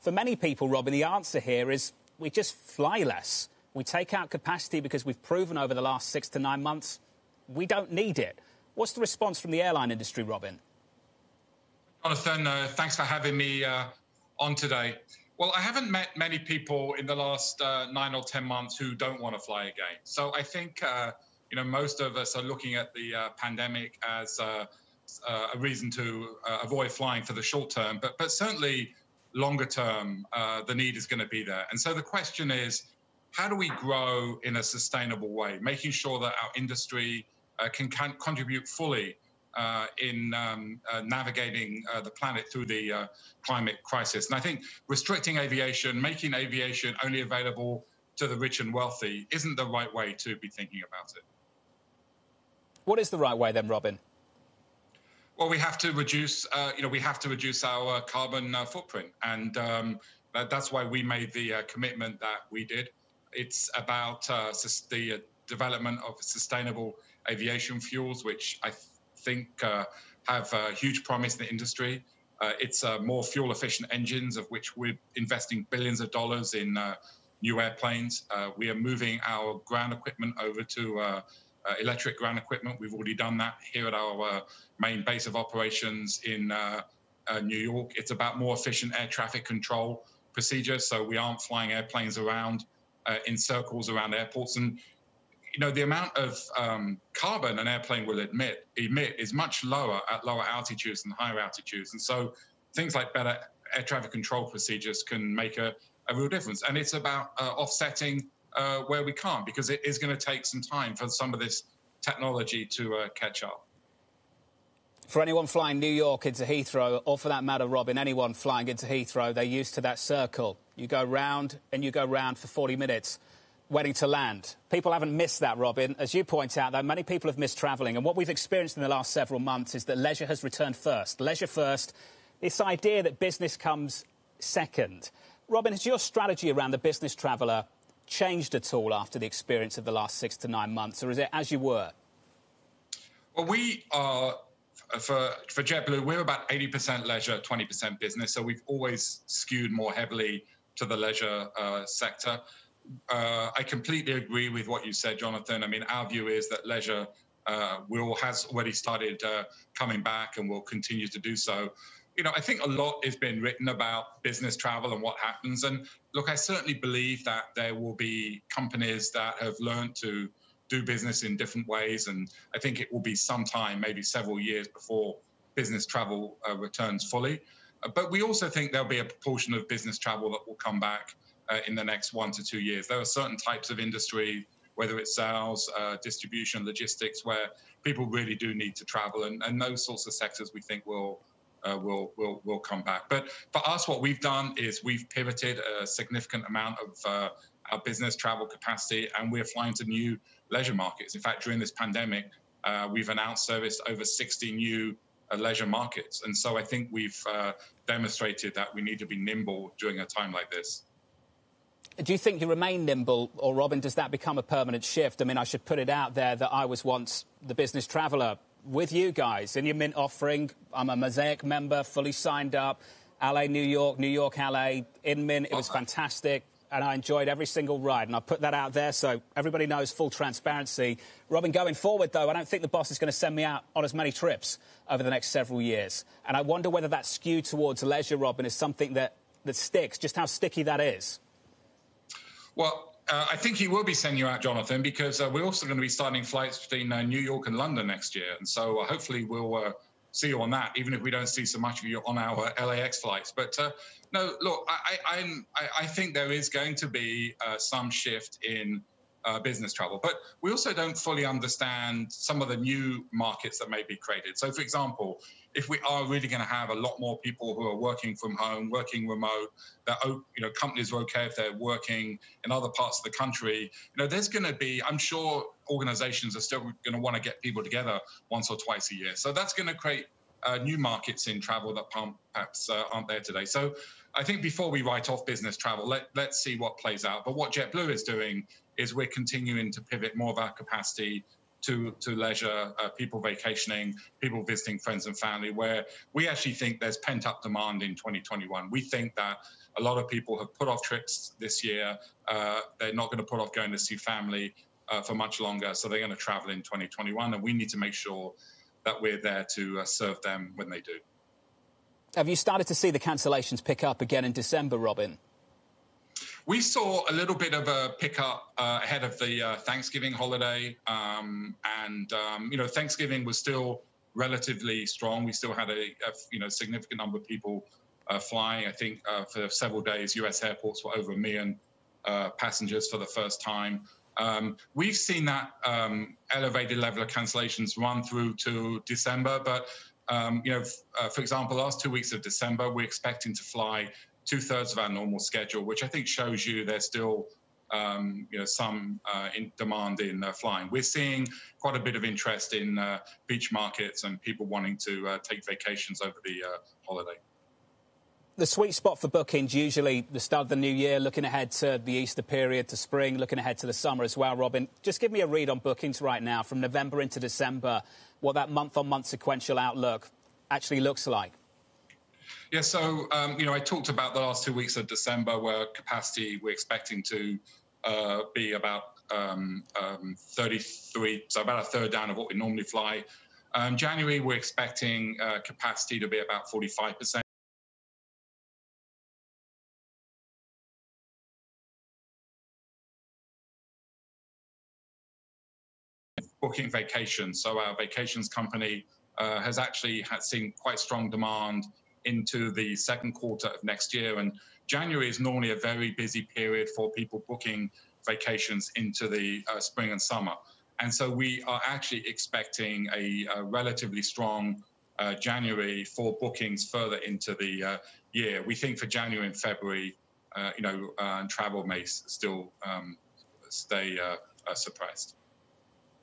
For many people, Robin, the answer here is we just fly less. We take out capacity because we've proven over the last six to nine months we don't need it. What's the response from the airline industry, Robin? Jonathan, uh, thanks for having me uh, on today. Well, I haven't met many people in the last uh, nine or 10 months who don't want to fly again. So I think, uh, you know, most of us are looking at the uh, pandemic as uh, a reason to avoid flying for the short term, but, but certainly longer term, the need is going to be there. And so the question is, how do we grow in a sustainable way, making sure that our industry uh, can, can, contribute fully uh, in um, uh, navigating uh, the planet through the uh, climate crisis. And I think restricting aviation, making aviation only available to the rich and wealthy, isn't the right way to be thinking about it. What is the right way then, Robin? Well, we have to reduce, uh, you know, we have to reduce our carbon footprint, and um, that's why we made the commitment that we did. It's about the development of sustainable aviation fuels, which I think uh, have huge promise in the industry. Uh, it's uh, more fuel efficient engines, of which we're investing billions of dollars in uh, new airplanes. Uh, we are moving our ground equipment over to uh, electric ground equipment. We've already done that here at our main base of operations in New York. It's about more efficient air traffic control procedures, so we aren't flying airplanes around in circles around airports. And you know, the amount of um, carbon an airplane will emit, emit is much lower at lower altitudes than higher altitudes. And so things like better air traffic control procedures can make a, a real difference. And it's about uh, offsetting uh, where we can't, because it is going to take some time for some of this technology to uh, catch up. For anyone flying New York into Heathrow, or for that matter, Robin, anyone flying into Heathrow, they're used to that circle. You go round and you go round for 40 minutes waiting to land. People haven't missed that, Robin. As you point out, though, many people have missed travelling. And what we've experienced in the last several months is that leisure has returned first. Leisure first. This idea that business comes second. Robin, has your strategy around the business traveller changed at all after the experience of the last six to nine months, or is it as you were? Well, we are for for JetBlue, we're about 80% leisure, 20% business. So we've always skewed more heavily to the leisure uh, sector uh, I completely agree with what you said, Jonathan. I mean, our view is that leisure uh, will has already started uh, coming back and will continue to do so. You know, I think a lot has been written about business travel and what happens. And look, I certainly believe that there will be companies that have learned to do business in different ways. And I think it will be some time, maybe several years before business travel uh, returns fully. Uh, but we also think there'll be a proportion of business travel that will come back uh, in the next one to two years. There are certain types of industry, whether it's sales, uh, distribution, logistics, where people really do need to travel, and, and those sorts of sectors we think will. Uh, will will will come back. But for us, what we've done is we've pivoted a significant amount of uh, our business travel capacity, and we're flying to new leisure markets. In fact, during this pandemic, uh, we've announced service over 60 new uh, leisure markets, and so I think we've uh, demonstrated that we need to be nimble during a time like this. Do you think you remain nimble, or Robin, does that become a permanent shift? I mean, I should put it out there that I was once the business traveller with you guys in your Mint offering. I'm a Mosaic member, fully signed up. LA, New York, New York, LA, in Mint. It was uh-huh. fantastic, and I enjoyed every single ride. And I put that out there so everybody knows full transparency. Robin, going forward, though, I don't think the boss is going to send me out on as many trips over the next several years. And I wonder whether that skew towards leisure, Robin, is something that, that sticks, just how sticky that is. Well, uh, I think he will be sending you out, Jonathan, because uh, we're also going to be starting flights between uh, New York and London next year. And so uh, hopefully we'll uh, see you on that, even if we don't see so much of you on our LAX flights. But uh, no, look, I, I, I, think there is going to be some shift in uh, business travel. But we also don't fully understand some of the new markets that may be created. So, for example, if we are really going to have a lot more people who are working from home, working remote, that you know companies are okay if they're working in other parts of the country. You know, there's going to be, I'm sure, organizations are still going to want to get people together once or twice a year. So that's going to create uh, new markets in travel that perhaps uh, aren't there today. So I think before we write off business travel, let, let's see what plays out. But what JetBlue is doing is we're continuing to pivot more of our capacity to, to leisure, uh, people vacationing, people visiting friends and family, where we actually think there's pent up demand in 2021. We think that a lot of people have put off trips this year. Uh, they're not going to put off going to see family uh, for much longer, so they're going to travel in 2021, and we need to make sure that we're there to uh, serve them when they do. Have you started to see the cancellations pick up again in December, Robin? We saw a little bit of a pickup uh, ahead of the uh, Thanksgiving holiday, um, and um, you know Thanksgiving was still relatively strong. We still had a, a you know significant number of people uh, flying. I think uh, for several days, U.S. airports were over a million uh, passengers for the first time. Um, we've seen that um, elevated level of cancellations run through to December, but um, you know, uh, for example, last two weeks of December, we're expecting to fly two thirds of our normal schedule, which I think shows you there's still um, you know, some uh, in demand in uh, flying. We're seeing quite a bit of interest in uh, beach markets and people wanting to uh, take vacations over the uh, holiday. The sweet spot for bookings usually the start of the new year, looking ahead to the Easter period, to spring, looking ahead to the summer as well. Robin, just give me a read on bookings right now from November into December, what that month-on-month sequential outlook actually looks like. Yeah, so um, you know, I talked about the last two weeks of December, where capacity we're expecting to uh, be about um, um, 33, so about a third down of what we normally fly. Um, January, we're expecting uh, capacity to be about 45%. Booking vacations. So our vacations company uh, has actually had seen quite strong demand into the second quarter of next year. And January is normally a very busy period for people booking vacations into the uh, spring and summer. And so we are actually expecting a, a relatively strong uh, January for bookings further into the uh, year. We think for January and February, uh, you know, uh, travel may still um, stay uh, suppressed.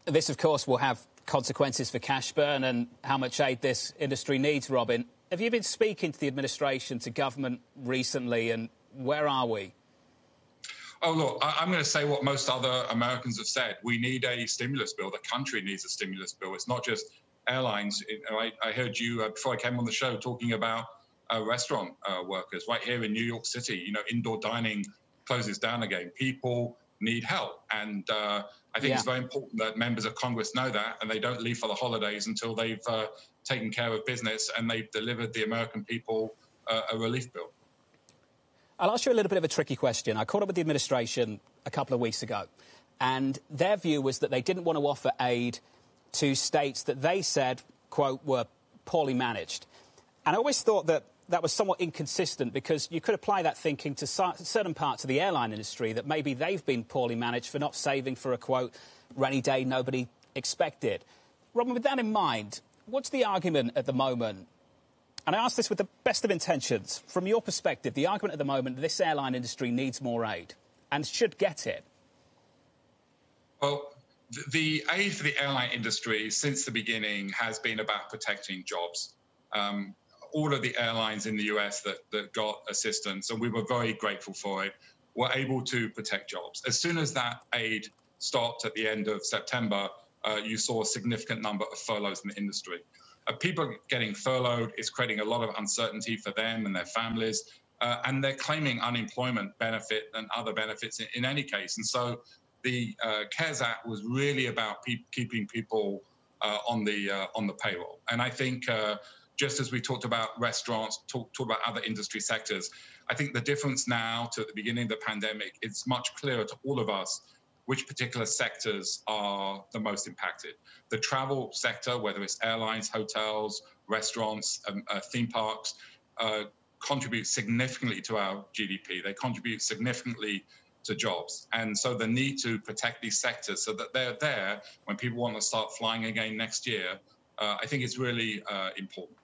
This, of course, will have consequences for cash burn and how much aid this industry needs, Robin. Have you been speaking to the administration, to government recently, and where are we? Oh, look, I'm going to say what most other Americans have said. We need a stimulus bill. The country needs a stimulus bill. It's not just airlines. I, I heard you uh, before I came on the show talking about uh, restaurant uh, workers right here in New York City. You know, indoor dining closes down again. People need help. And uh, I think yeah. it's very important that members of Congress know that and they don't leave for the holidays until they've uh, taken care of business and they've delivered the American people uh, a relief bill. I'll ask you a little bit of a tricky question. I caught up with the administration a couple of weeks ago, and their view was that they didn't want to offer aid to states that they said, quote, were poorly managed. And I always thought that that was somewhat inconsistent because you could apply that thinking to certain parts of the airline industry that maybe they've been poorly managed for not saving for a quote rainy day nobody expected. Robin, with that in mind, what's the argument at the moment? And I ask this with the best of intentions. From your perspective, the argument at the moment this airline industry needs more aid and should get it. Well, the aid for the airline industry since the beginning has been about protecting jobs. Um, all of the airlines in the US that, that got assistance, and we were very grateful for it, were able to protect jobs. As soon as that aid stopped at the end of September, uh, you saw a significant number of furloughs in the industry. Uh, people getting furloughed is creating a lot of uncertainty for them and their families, uh, and they're claiming unemployment benefit and other benefits in, in any case. And so the uh, CARES Act was really about pe- keeping people uh, on the uh, on the payroll. And I think just as we talked about restaurants, talk, talk about other industry sectors, I think the difference now to the beginning of the pandemic, it's much clearer to all of us which particular sectors are the most impacted. The travel sector, whether it's airlines, hotels, restaurants, um, uh, theme parks, uh, contribute significantly to our GDP. They contribute significantly to jobs. And so the need to protect these sectors so that they're there when people want to start flying again next year, uh, I think is really uh, important.